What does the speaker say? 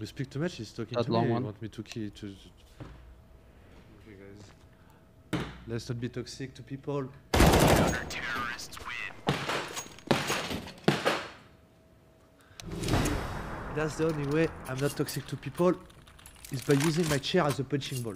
We speak too much. He's talking That to long me. one. You want me to key to? Okay, guys. Let's not be toxic to people. That's the only way I'm not toxic to people is by using my chair as a punching ball.